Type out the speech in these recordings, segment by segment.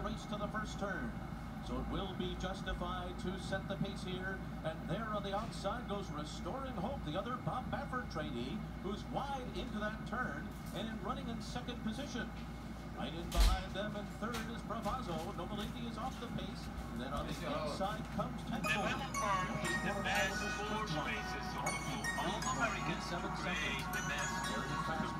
the race to the first turn. So it will be justified to set the pace here. And there on the outside goes Restoring Hope, the other Bob Baffert trainee, who's wide into that turn and in running in second position. Right in behind them and third is Bravazzo. Nobility is off the pace. And then on the inside comes Tenful. Seven seconds. Very fast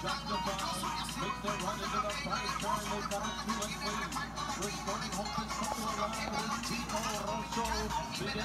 Justify, make their run into the five-star, they've got a two-and-three. We're home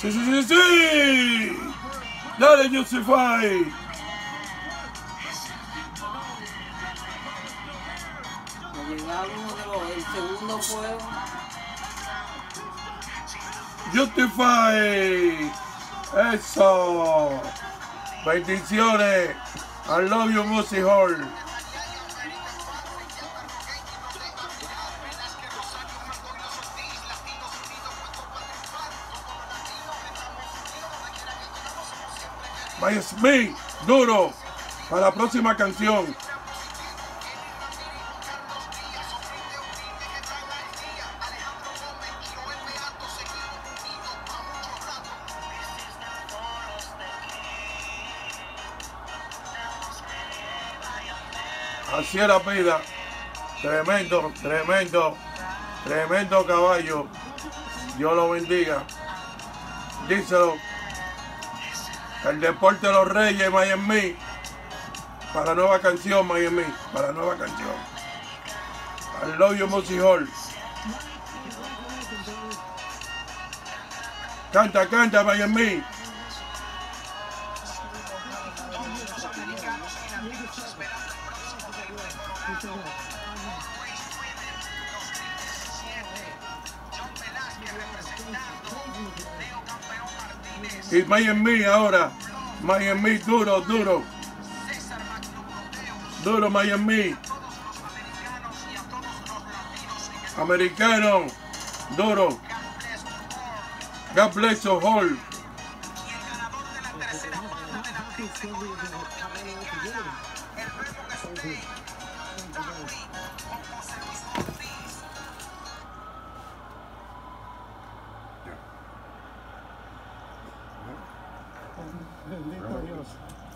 Sí, sí, sí, sí. Dale, Justify. El segundo fue Justify. Eso. Bendiciones. I love you, Music Hall. By Smith, duro, para la próxima canción. Así era vida. Tremendo, tremendo, tremendo caballo. Dios lo bendiga. Díselo. El deporte de los reyes, Miami. Para nueva canción, Miami. Para nueva canción. I love you, Music Hall. Canta, canta, Miami. Y Miami ahora. Miami duro, duro. Duro Miami. Americano. Duro. God bless you all. Bendito Dios.